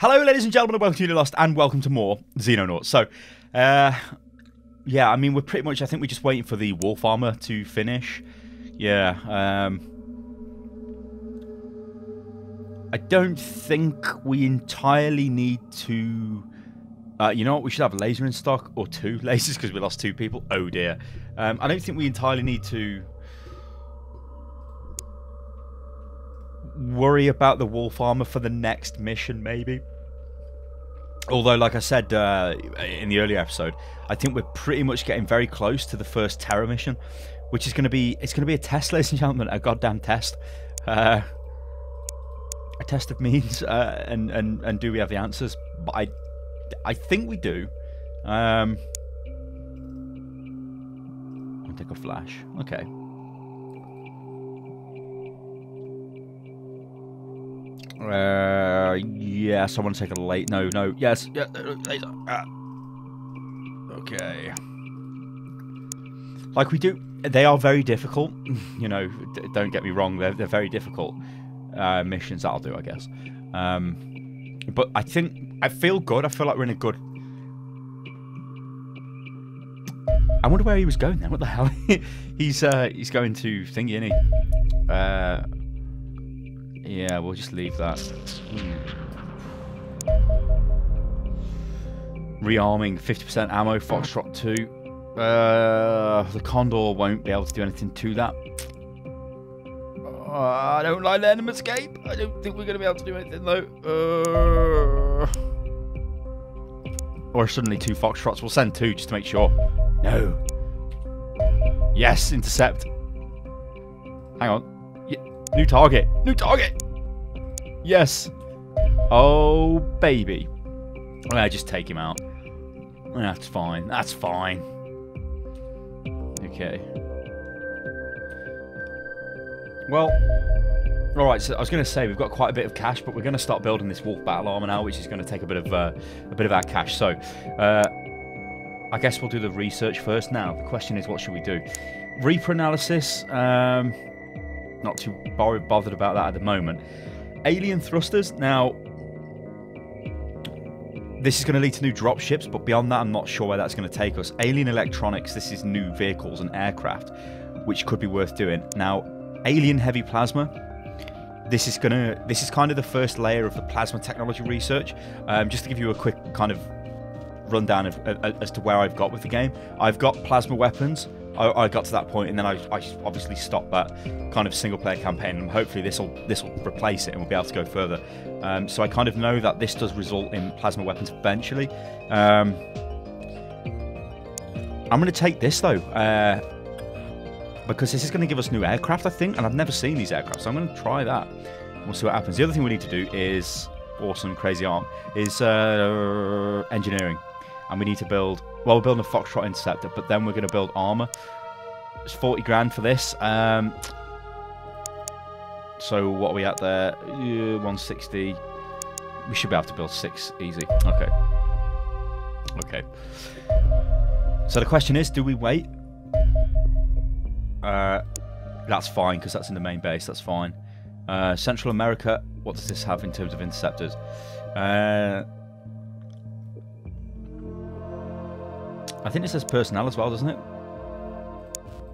Hello, ladies and gentlemen, and welcome to Unit Lost, and welcome to more Xenonauts. So, uh, yeah, I mean, we're pretty much, I think we're just waiting for the Wolf Armor to finish. Yeah, um, I don't think we entirely need to... Uh, you know what, we should have a laser in stock, or two lasers, because we lost two people. Oh dear. Um, I don't think we entirely need to worry about the wolf armor for the next mission, maybe. Although, like I said uh, in the earlier episode, I think we're pretty much getting very close to the first Terror mission, which is going to be it's going to be a test, ladies and gentlemen, a goddamn test, uh, a test of means, uh, and and and do we have the answers? But I, I think we do. Um, I'll take a flash. Okay. Uh, yes, someone take a late. No, no, yes, yeah, laser. Uh, okay. Like we do, they are very difficult. You know, don't get me wrong, they're they're very difficult uh, missions. That'll do, I guess. Um, but I think I feel good. I feel like we're in a good. I wonder where he was going then. What the hell? he's uh, he's going to thingy, isn't he? Uh. Yeah, we'll just leave that. Hmm. Rearming 50% ammo, Foxtrot 2. Uh, the Condor won't be able to do anything to that. Uh, I don't like letting him escape. I don't think we're going to be able to do anything though. Uh, or suddenly two Foxtrots. We'll send two just to make sure. No. Yes, intercept. Hang on. New target. New target. Yes. Oh, baby. I just take him out. That's fine. That's fine. Okay. Well, alright, so I was going to say, we've got quite a bit of cash, but we're going to start building this Wolf Battle Armor now, which is going to take a bit of uh, a bit of our cash. So, uh, I guess we'll do the research first now. The question is, what should we do? Reaper analysis, um, not too bothered about that at the moment. Alien thrusters. Now, this is going to lead to new dropships, but beyond that, I'm not sure where that's going to take us. Alien electronics. This is new vehicles and aircraft, which could be worth doing. Now, alien heavy plasma. This is gonna. This is kind of the first layer of the plasma technology research. Um, just to give you a quick kind of rundown of, as to where I've got with the game. I've got plasma weapons. I, I got to that point, and then I, I, obviously stopped that kind of single player campaign. And hopefully, this will this will replace it, and we'll be able to go further. Um, so I kind of know that this does result in plasma weapons eventually. Um, I'm going to take this though. Uh, because this is going to give us new aircraft, I think, and I've never seen these aircraft, so I'm going to try that. We'll see what happens. The other thing we need to do is awesome, crazy arm is uh, engineering, and we need to build well, we're building a Foxtrot Interceptor, but then we're going to build armor. It's 40 grand for this. Um, so what are we at there? Uh, 160. We should be able to build six easy. Okay. Okay. So the question is, do we wait? Uh, that's fine, because that's in the main base. That's fine. Uh, Central America, what does this have in terms of interceptors? Uh, I think it says personnel as well, doesn't it?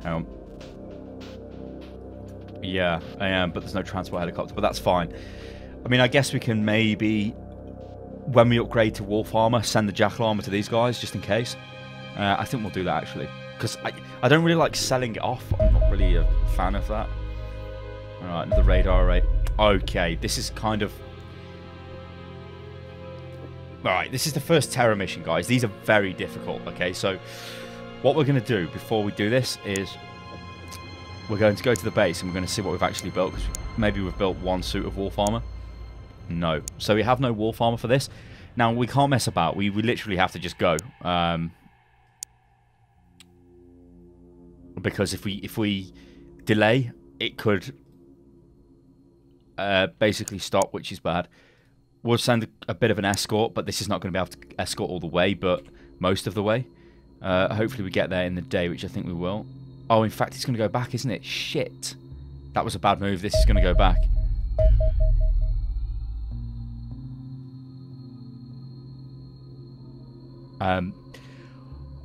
On. Yeah, I am, but there's no transport helicopter, but that's fine. I mean, I guess we can maybe, when we upgrade to Wolf Armor, send the Jackal Armor to these guys, just in case. Uh, I think we'll do that, actually. Because I, I don't really like selling it off. I'm not really a fan of that. Alright, another radar array. Okay, this is kind of Alright, this is the first Terror mission, guys. These are very difficult, okay? So, what we're going to do before we do this is we're going to go to the base and we're going to see what we've actually built, because maybe we've built one suit of wolf armor. No. So we have no wolf armor for this. Now, we can't mess about. We, we literally have to just go. Um, because if we if we delay, it could uh, basically stop, which is bad. We'll send a bit of an escort, but this is not going to be able to escort all the way, but most of the way. Uh, hopefully we get there in the day, which I think we will. Oh, in fact, it's going to go back, isn't it? Shit. That was a bad move. This is going to go back. Um,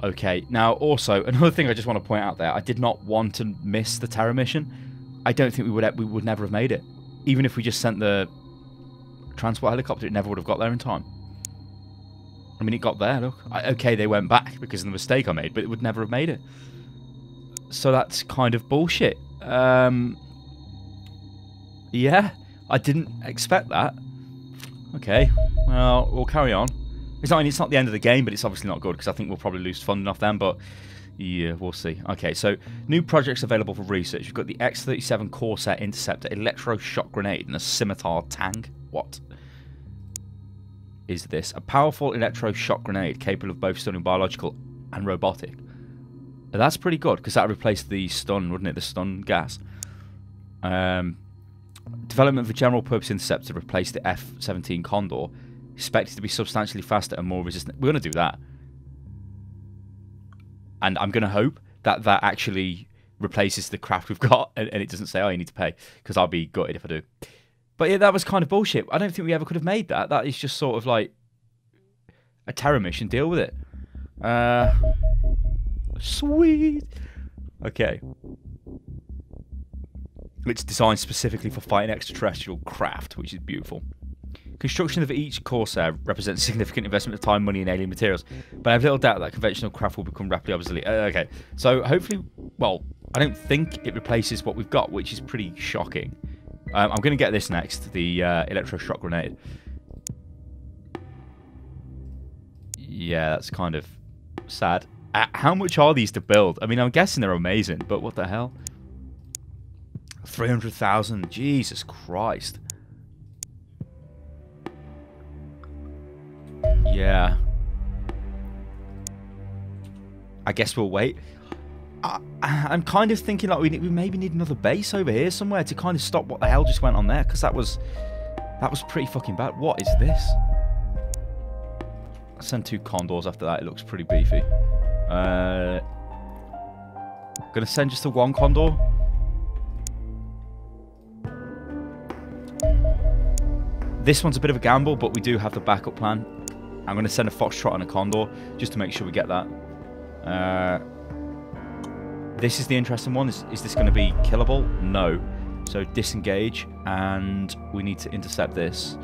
okay, now also another thing I just want to point out there: I did not want to miss the Terror mission. I don't think we would we would never have made it, even if we just sent the transport helicopter. It never would have got there in time. I mean, it got there. Look, I, okay, they went back because of the mistake I made, but it would never have made it. So that's kind of bullshit. Um, yeah, I didn't expect that. Okay, well, we'll carry on. It's not, it's not the end of the game, but it's obviously not good because I think we'll probably lose funding off them, but yeah, we'll see. Okay, so new projects available for research. We've got the X-37 Corsair Interceptor Electro-Shock Grenade and a Scimitar Tank. What is this? A powerful electro-shock grenade capable of both stunning biological and robotic. That's pretty good because that replaced the stun, wouldn't it? The stun gas. Um, development a general purpose interceptor replaced the F-17 Condor expected to be substantially faster and more resistant. We're going to do that. And I'm going to hope that that actually replaces the craft we've got and, and it doesn't say, oh, you need to pay, because I'll be gutted if I do. But yeah, that was kind of bullshit. I don't think we ever could have made that. That is just sort of like a terror mission. Deal with it. Uh, sweet. Okay. It's designed specifically for fighting extraterrestrial craft, which is beautiful. Construction of each Corsair represents significant investment of time, money, and alien materials, but I have little doubt that conventional craft will become rapidly obsolete. Uh, okay, so hopefully, well, I don't think it replaces what we've got, which is pretty shocking. Um, I'm going to get this next, the uh, electroshock grenade. Yeah, that's kind of sad. Uh, how much are these to build? I mean, I'm guessing they're amazing, but what the hell? 300,000. Jesus Christ. Yeah. I guess we'll wait. I, am kind of thinking like we, we maybe need another base over here somewhere to kind of stop what the hell just went on there because that was that was pretty fucking bad. What is this? I send two condors after that. It looks pretty beefy. Uh, gonna send just the one condor. This one's a bit of a gamble, but we do have the backup plan. I'm to send a Foxtrot and a Condor just to make sure we get that. Uh, this is the interesting one. Is, is this going to be killable? No. So disengage, and we need to intercept this.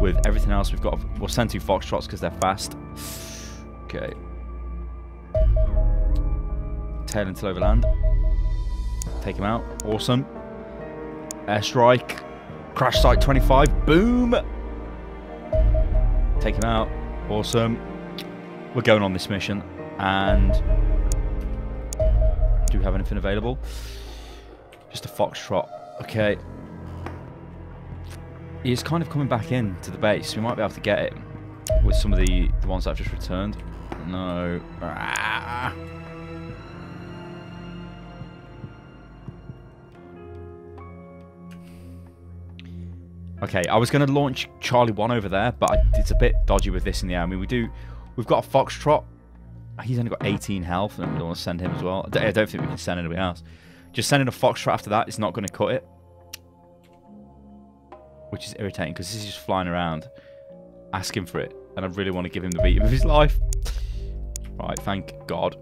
With everything else we've got, we'll send two Foxtrots because they're fast. Okay. Tail until overland. Take him out. Awesome. Airstrike. Crash site 25. Boom. Take him out. Awesome. We're going on this mission. And do we have anything available? Just a foxtrot. Okay. He's kind of coming back in to the base. We might be able to get it with some of the, the ones that I've just returned. No. Ah. Okay, I was going to launch Charlie 1 over there, but it's a bit dodgy with this in the air. I mean, we do... We've got a Foxtrot. He's only got mm. 18 health, and we don't want to send him as well. I don't, think we can send anybody else. Just sending a Foxtrot after that is not going to cut it. Which is irritating, because this is just flying around asking for it. And I really want to give him the beat of his life. Right, thank God.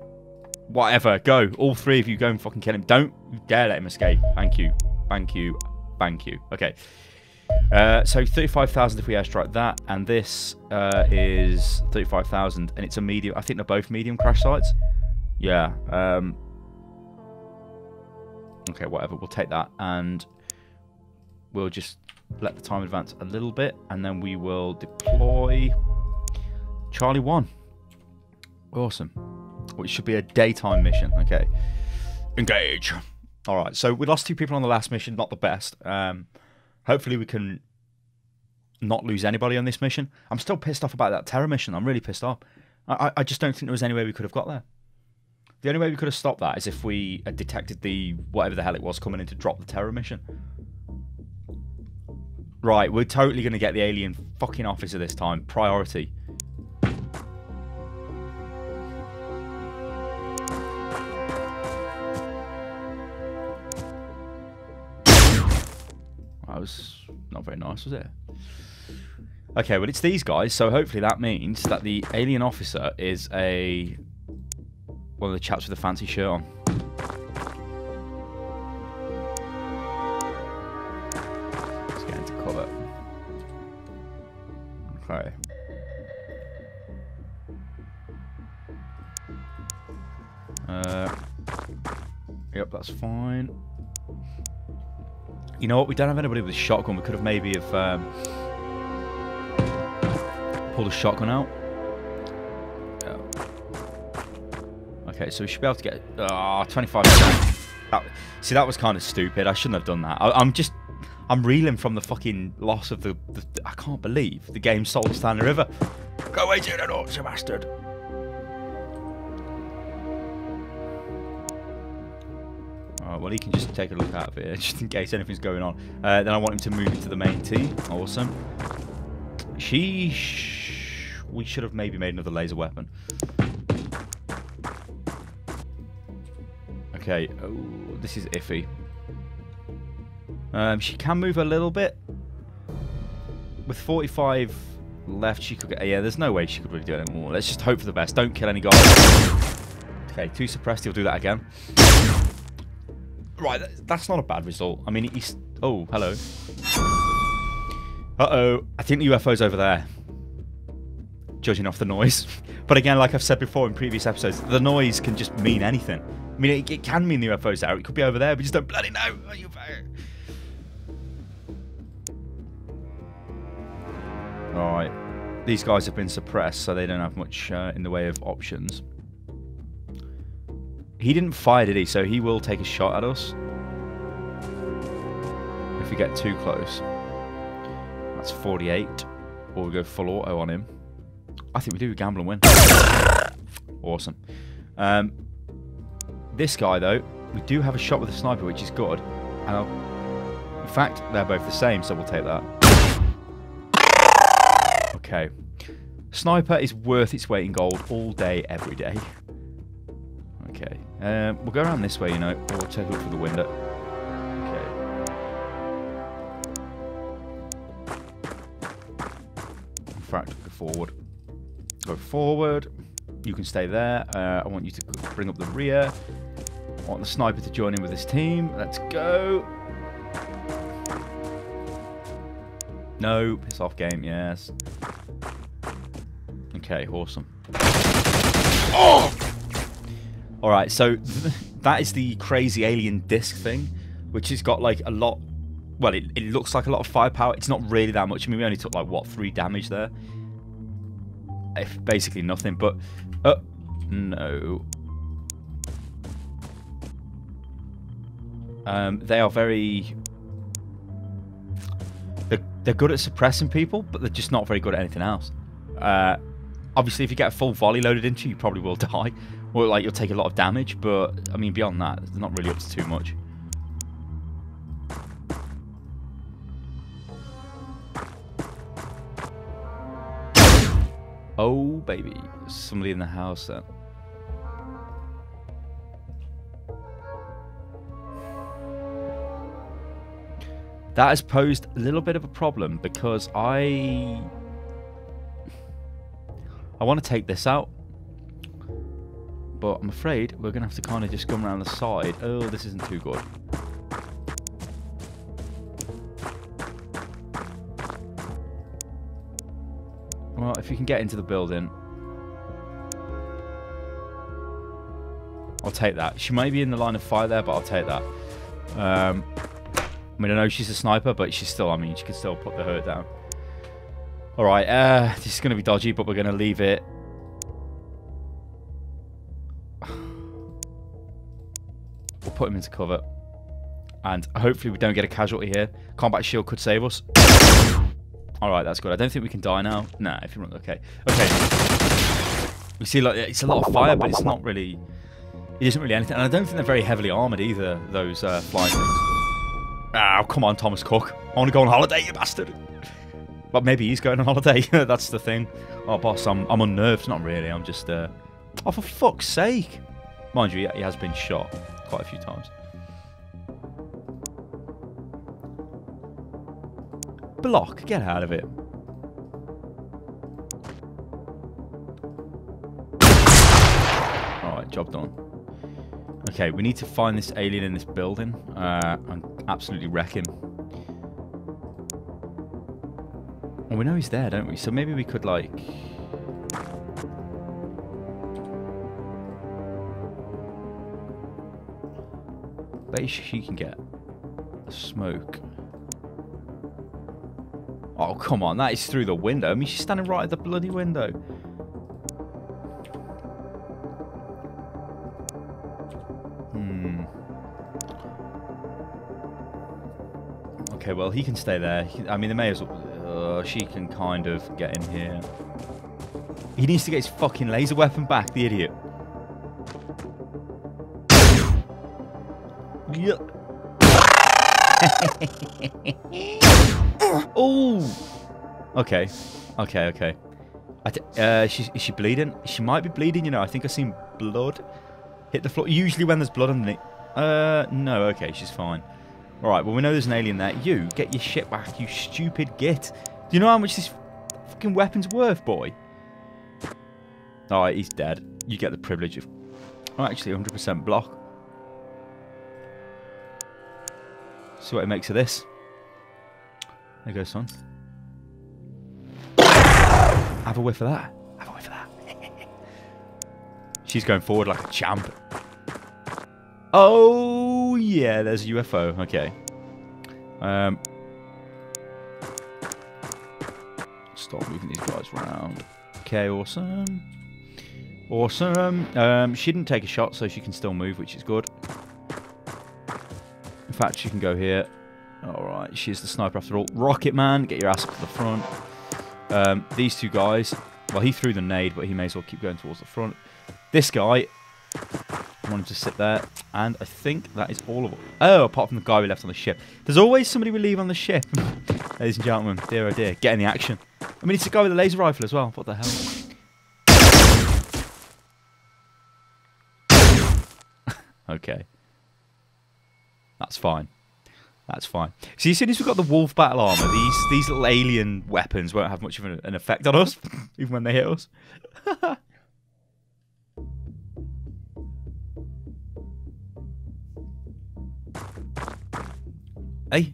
Whatever, go. All three of you go and fucking kill him. Don't dare let him escape. Thank you. Thank you. Thank you. Okay. Uh, so 35,000 if we airstrike that, and this uh, is 35,000, and it's a medium. I think they're both medium crash sites. Yeah. Um, okay, whatever. We'll take that, and we'll just let the time advance a little bit, and then we will deploy Charlie 1. Awesome. Which should be a daytime mission. Okay. Engage. All right, so we lost two people on the last mission. Not the best. Um, Hopefully we can not lose anybody on this mission. I'm still pissed off about that terror mission. I'm really pissed off. I, I just don't think there was any way we could have got there. The only way we could have stopped that is if we had detected the whatever the hell it was coming in to drop the terror mission. Right, we're totally going to get the alien fucking officer this time. Priority. That was not very nice, was it? Okay, well, it's these guys, so hopefully that means that the alien officer is a... One of the chaps with a fancy shirt on. Let's get into cover. Okay. Uh, yep, that's fine. You know what? We don't have anybody with a shotgun. We could have maybe have um, pulled a shotgun out. Yeah. Okay, so we should be able to get ah 25. That, see, that was kind of stupid. I shouldn't have done that. I, am just I'm reeling from the fucking loss of the, the, I can't believe the game sold Stanley River. Go away, the north, you bastard. Well he can just take a look out of it, just in case anything's going on. Uh, then I want him to move into the main team. Awesome. She... Sh we should have maybe made another laser weapon. Okay, oh, this is iffy. Um, she can move a little bit. With 45 left, she could get... Yeah, there's no way she could really do it anymore. Let's just hope for the best. Don't kill any guys. Okay, two suppressed. He'll do that again. Right, that's not a bad result. I mean, he's... Oh, hello. Uh-oh. I think the UFO's over there. Judging off the noise. But again, like I've said before in previous episodes, the noise can just mean anything. I mean, it, it can mean the UFO's out. It could be over there. But we just don't bloody know. Alright. These guys have been suppressed, so they don't have much uh, in the way of options. He didn't fire, did he? So he will take a shot at us. If we get too close. That's 48. Or we go full auto on him. I think we do gamble and win. Awesome. Um, this guy, though, we do have a shot with a sniper, which is good. And in fact, they're both the same, so we'll take that. Okay. Sniper is worth its weight in gold all day, every day. Okay. Um, we'll go around this way, you know, or we'll take a look through the window. Okay. In fact, go forward. Go forward. You can stay there. Uh, I want you to bring up the rear. I want the sniper to join in with this team. Let's go. No, piss off game, yes. Okay, awesome. Oh! Alright, so that is the crazy alien disc thing, which has got like a lot... Well, it, it looks like a lot of firepower. It's not really that much. I mean, we only took like, what, three damage there? If basically nothing, but... Uh, no. Um, they are very... They're, they're good at suppressing people, but they're just not very good at anything else. Uh, obviously, if you get a full volley loaded into you, you probably will die. Or, like, you'll take a lot of damage, but, I mean, beyond that, they're not really up to too much. Oh, baby. somebody in the house, then. That has posed a little bit of a problem because I... I want to take this out. But I'm afraid we're going to have to kind of just come around the side. Oh, this isn't too good. Well, if you can get into the building... I'll take that. She may be in the line of fire there, but I'll take that. Um, I mean, I know she's a sniper, but she's still, I mean, she can still put the hurt down. Alright, uh, this is going to be dodgy, but we're going to leave it. We'll put him into cover. And hopefully we don't get a casualty here. Combat shield could save us. Alright, that's good. I don't think we can die now. Nah, if you run, okay. Okay. We see, like, it's a lot of fire, but it's not really... It isn't really anything. And I don't think they're very heavily armoured either, those uh, flying things. Oh, come on, Thomas Cook. I want to go on holiday, you bastard. But maybe he's going on holiday. That's the thing. Oh, boss, I'm, I'm unnerved. Not really. I'm just... Uh... Oh, for fuck's sake. Mind you, he has been shot quite a few times. Block. Get out of it. Alright, job done. Okay, we need to find this alien in this building uh, and absolutely wreck him. Well, we know he's there, don't we? So maybe we could, like... Bet she can get smoke. Oh, come on. That is through the window. I mean, she's standing right at the bloody window. Hmm. Okay, well, he can stay there. I mean, they may as well... Uh, she can kind of get in here. He needs to get his fucking laser weapon back, the idiot. Yep. oh. Okay. Okay. Okay. uh, she's, is she bleeding? She might be bleeding. You know, I think I've seen blood hit the floor. Usually when there's blood underneath. Uh, no. Okay, she's fine. All right. Well, we know there's an alien there. You get your shit back. You stupid git. Do you know how much this fucking weapon's worth, boy? Right, he's dead. You get the privilege of. Oh, actually, 100% block. See what it makes of this. There goes go, son. Have a whiff of that. Have a whiff of that. She's going forward like a champ. Oh, yeah, there's a UFO. Okay. Um, stop moving these guys around. Okay, awesome. Awesome. Um, she didn't take a shot, so she can still move, which is good. In fact, she can go here. Alright, she's the sniper after all. Rocket Man, get your ass up to the front. Um, these two guys, well, he threw the nade, but he may as well keep going towards the front. This guy, I want him to sit there, and I think that is all of them. Oh, apart from the guy we left on the ship. There's always somebody we leave on the ship. Ladies and gentlemen, dear oh dear, get in the action. Mean, it's a guy with a laser rifle as well. What the hell? okay. That's fine. That's fine. See, as soon as we've got the wolf battle armor, these these little alien weapons won't have much of an effect on us, even when they hit us. hey.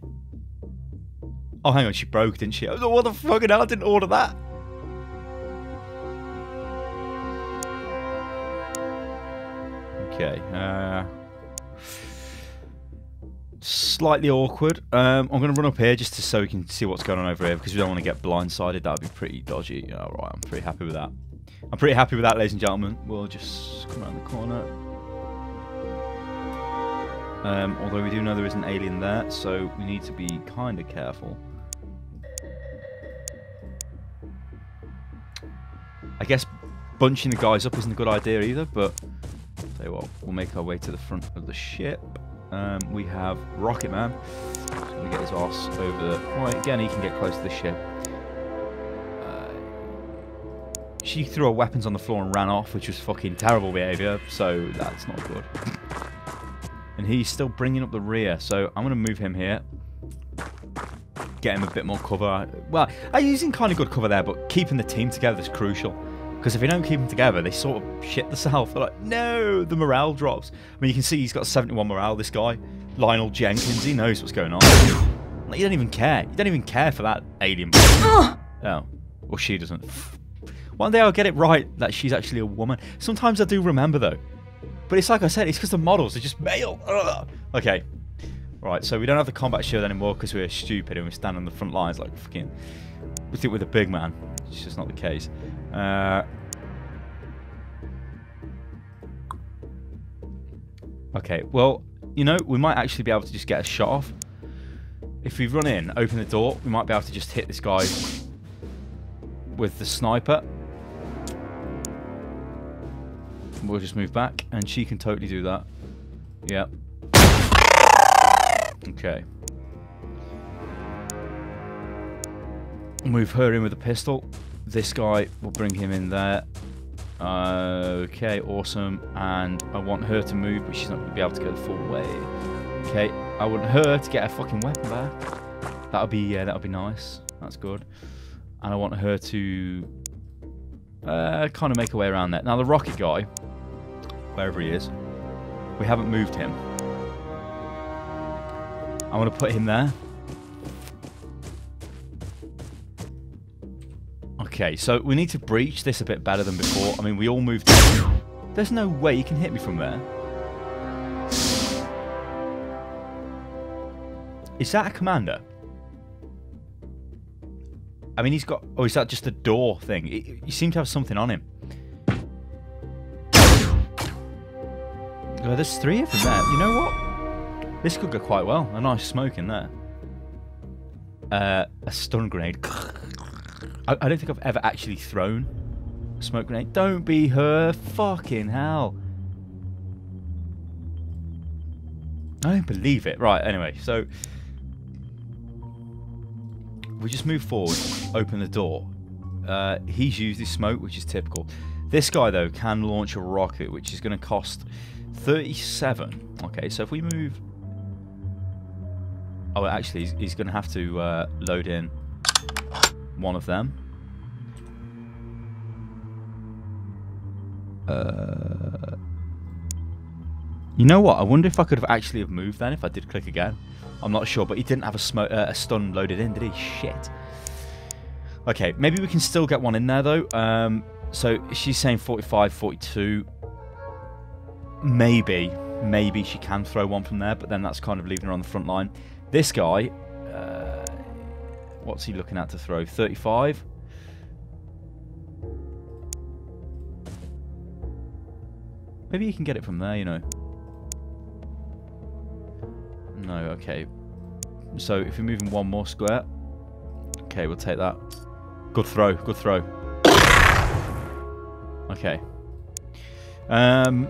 Oh, hang on, she broke, didn't she? Oh, what the fucking hell? I didn't order that. Okay. Uh slightly awkward. Um, I'm going to run up here just to, so we can see what's going on over here because we don't want to get blindsided. That would be pretty dodgy. All right, I'm pretty happy with that. I'm pretty happy with that, ladies and gentlemen. We'll just come around the corner. Um, although we do know there is an alien there, so we need to be kind of careful. I guess bunching the guys up isn't a good idea either, but tell you what, we'll make our way to the front of the ship. Um, we have Rocket Man. He's going to get his ass over the... Again, he can get close to the ship. Uh, she threw her weapons on the floor and ran off, which was fucking terrible behaviour, so that's not good. and he's still bringing up the rear, so I'm going to move him here. Get him a bit more cover. Well, I'm using kind of good cover there, but keeping the team together is crucial. Because if they don't keep them together, they sort of shit themselves. They're like, no, the morale drops. I mean, you can see he's got 71 morale, this guy. Lionel Jenkins, he knows what's going on. Like, you don't even care. You don't even care for that alien. oh. Well, she doesn't. One day I'll get it right that she's actually a woman. Sometimes I do remember, though. But it's like I said, it's because the models are just male. Ugh. Okay. Right, so we don't have the combat shield anymore because we're stupid and we stand on the front lines like fucking... We think we're the big man. It's just not the case. Uh, okay, well, you know, we might actually be able to just get a shot off. If we run in, open the door, we might be able to just hit this guy with the sniper. We'll just move back, and she can totally do that. Yep. Okay. Move her in with a pistol. This guy, will bring him in there. Okay, awesome. And I want her to move, but she's not going to be able to go the full way. Okay, I want her to get a fucking weapon back. That'll be, yeah, that'll be nice. That's good. And I want her to uh, kind of make her way around there. Now, the rocket guy, wherever he is. We haven't moved him. I want to put him there. Okay, so we need to breach this a bit better than before. I mean, we all moved. There's no way you can hit me from there. Is that a commander? I mean, he's got... Oh, is that just a door thing? you seem to have something on him. Oh, there's three of them there. You know what? This could go quite well. A nice smoke in there. Uh, a stun grenade. I, I don't think I've ever actually thrown a smoke grenade. Don't be her. Fucking hell. I don't believe it. Right, anyway, so we just move forward, open the door. Uh, he's used his smoke, which is typical. This guy, though, can launch a rocket, which is going to cost 37. Okay, so if we move... Oh, actually, he's, he's going to have to uh, load in one of them. Uh, you know what? I wonder if I could have actually have moved then if I did click again. I'm not sure, but he didn't have a, smoke, uh, a stun loaded in, did he? Shit. Okay, maybe we can still get one in there, though. Um, so she's saying 45, 42. Maybe, maybe she can throw one from there, but then that's kind of leaving her on the front line. This guy, uh, what's he looking at to throw? 35? Maybe you can get it from there, you know. No, okay. So if we are moving one more square, okay, we'll take that. Good throw, good throw. Okay. Um,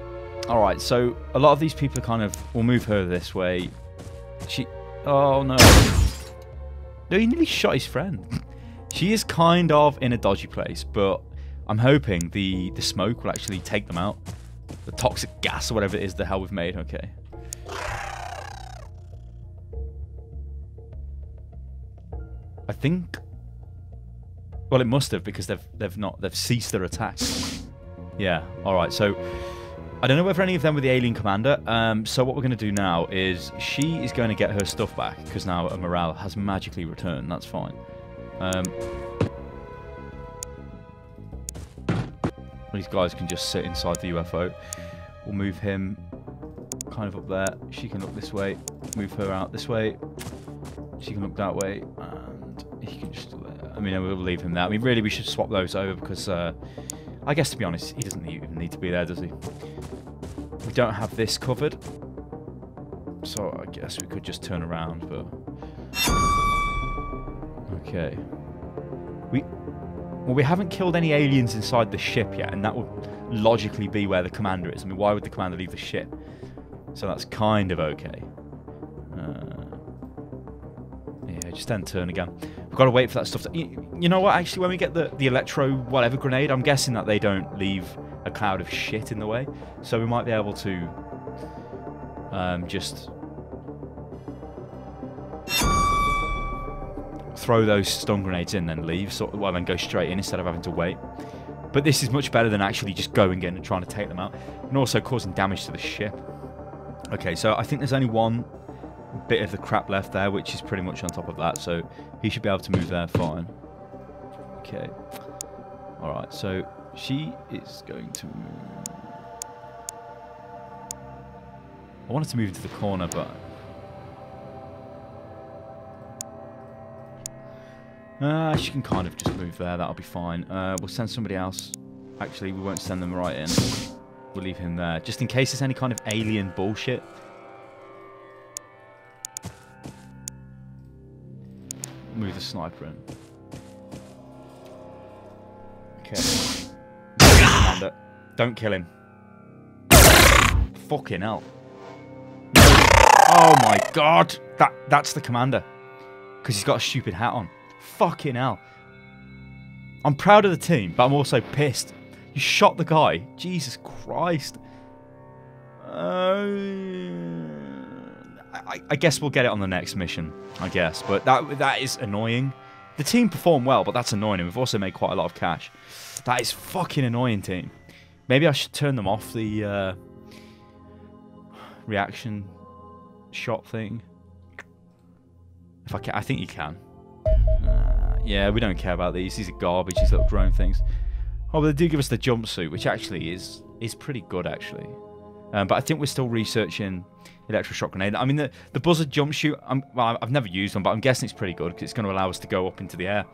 all right. So a lot of these people are kind of. We'll move her this way. She. Oh no. No, he nearly shot his friend. she is kind of in a dodgy place, but I'm hoping the the smoke will actually take them out. The toxic gas or whatever it is the hell we've made. Okay. I think. Well, it must have because they've they've not they've ceased their attack. Yeah. All right. So I don't know whether any of them were the alien commander. Um, so what we're going to do now is she is going to get her stuff back because now her morale has magically returned. That's fine. Um, these guys can just sit inside the UFO. We'll move him kind of up there. She can look this way. Move her out this way. She can look that way. And he can just... I mean, we'll leave him there. I mean, really, we should swap those over because... Uh, I guess, to be honest, he doesn't even need to be there, does he? We don't have this covered. So I guess we could just turn around, but... Okay. We... Well, we haven't killed any aliens inside the ship yet, and that would logically be where the commander is. I mean, why would the commander leave the ship? So that's kind of okay. Uh, yeah, just then turn again. We've got to wait for that stuff to... You, you know what, actually, when we get the, the electro whatever grenade, I'm guessing that they don't leave a cloud of shit in the way. So we might be able to um, just throw those stun grenades in, then leave, sort of, well, then go straight in instead of having to wait. But this is much better than actually just going in and trying to take them out, and also causing damage to the ship. Okay, so I think there's only one bit of the crap left there, which is pretty much on top of that, so he should be able to move there fine. Okay. Alright, so she is going to move... I wanted to move into the corner, but... Uh, she can kind of just move there, that'll be fine. Uh, we'll send somebody else. Actually, we won't send them right in. We'll leave him there, just in case there's any kind of alien bullshit. Move the sniper in. Okay. Don't kill him. Fucking hell. Oh my god. That That's the commander. Because he's got a stupid hat on. Fucking hell. I'm proud of the team, but I'm also pissed. You shot the guy. Jesus Christ. Uh, I, I, guess we'll get it on the next mission. I guess, but that that is annoying. The team performed well, but that's annoying, and we've also made quite a lot of cash. That is fucking annoying, team. Maybe I should turn them off the uh, reaction shot thing. If I can, I think you can. Uh, yeah, we don't care about these. These are garbage. These little drone things. Oh, but they do give us the jumpsuit, which actually is is pretty good actually. Um, but I think we're still researching electroshock grenade. I mean, the the buzzard jumpsuit. I'm, well, I've never used one, but I'm guessing it's pretty good because it's going to allow us to go up into the air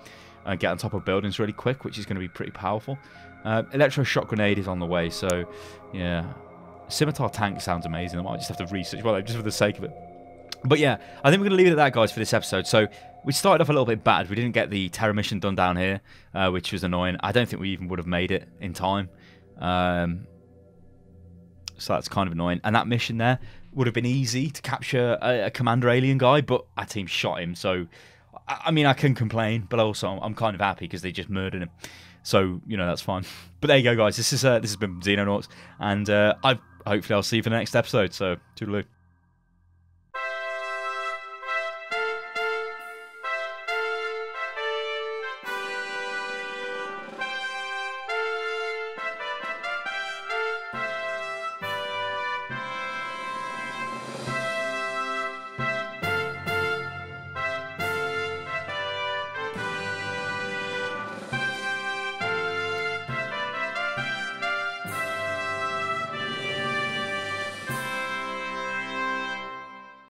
and get on top of buildings really quick, which is going to be pretty powerful. Uh, electroshock grenade is on the way, so yeah. Scimitar tank sounds amazing. I might just have to research, well, just for the sake of it. But yeah, I think we're going to leave it at that, guys, for this episode. So we started off a little bit bad. We didn't get the Terror mission done down here, uh, which was annoying. I don't think we even would have made it in time. Um, so that's kind of annoying. And that mission there would have been easy to capture a, a commander alien guy, but our team shot him. So, I, I mean, I can complain, but also I'm kind of happy because they just murdered him. So you know that's fine. But there you go, guys. This is uh, this has been Xenonauts, and uh, I hopefully I'll see you for the next episode. So toodaloo.